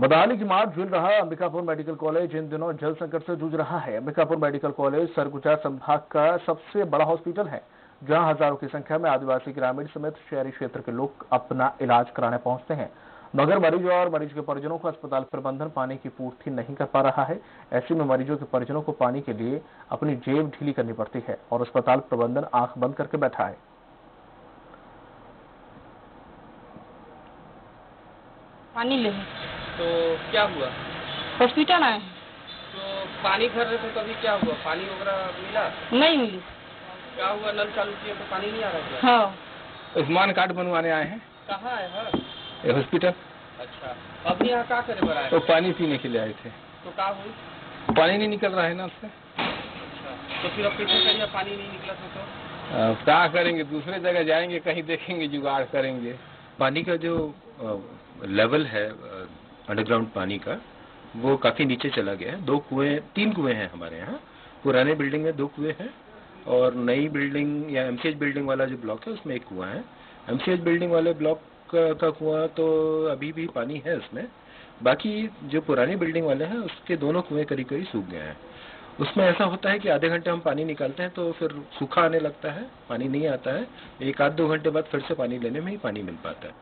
की मार झेल रहा अंबिकापुर मेडिकल कॉलेज इन दिनों जल संकट से जूझ रहा है। अंबिकापुर मेडिकल कॉलेज सरगुजा संभाग का सबसे बड़ा हॉस्पिटल है, जहाँ हज़ारों की संख्या में आदिवासी ग्रामीण समेत शहरी क्षेत्र के लोग अपना इलाज कराने पहुँचते हैं। मगर मरीज़ और मरीज़ के परिजनों को अस्पताल प्रबंधन पानी की पूर्ति नहीं कर पा रहा है। ऐसे में मरीजों के परिजनों को पानी के लिए अपनी जेब ढीली करनी पड़ती है और अस्पताल प्रबंधन आँख बंद करके बैठा है। पानी ले। तो क्या हुआ? हॉस्पिटल आए। तो पानी भर रहे थे तभी क्या हुआ? पानी वगैरह मिला? नहीं मिली। क्या हुआ? नल चालू किया तो पानी नहीं आ रहा था हाँ। आयुष्मान कार्ड बनवाने आए हैं। कहाँ है? हाँ। हॉस्पिटल। अच्छा। अभी यहाँ क्या करे बड़ा तो पानी पीने के लिए आए थे। तो क्या हुई? पानी नहीं निकल रहा है ना उससे। अच्छा। तो फिर अब कैसे करिए पानी नहीं निकला था तो? क्या करेंगे? दूसरे जगह जाएँगे कहीं देखेंगे जुगाड़ करेंगे। पानी का जो लेवल है अंडरग्राउंड पानी का वो काफ़ी नीचे चला गया है। दो कुएँ तीन कुएँ हैं हमारे यहाँ। पुराने बिल्डिंग में दो कुएँ हैं और नई बिल्डिंग या एमसीएच बिल्डिंग वाला जो ब्लॉक है उसमें एक कुआँ है। एमसीएच बिल्डिंग वाले ब्लॉक का, का कुआँ तो अभी भी पानी है उसमें। बाकी जो पुरानी बिल्डिंग वाले हैं उसके दोनों कुएँ करीब करीब सूख गए हैं। उसमें ऐसा होता है कि आधे घंटे हम पानी निकालते हैं तो फिर सूखा आने लगता है पानी नहीं आता है। एक आध दो घंटे बाद फिर से पानी लेने में ही पानी मिल पाता है।